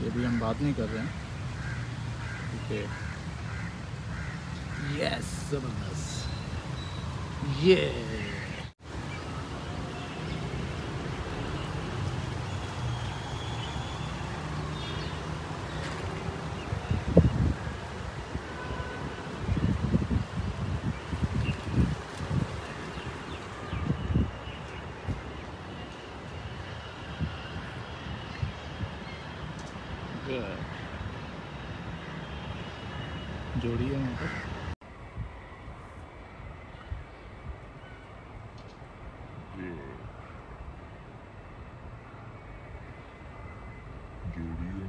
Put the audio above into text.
ये भी हम बात नहीं कर रहे हैं। है। यस ज़बरदस्त। ये जोड़ी है यहाँ पर। जोड़ी है।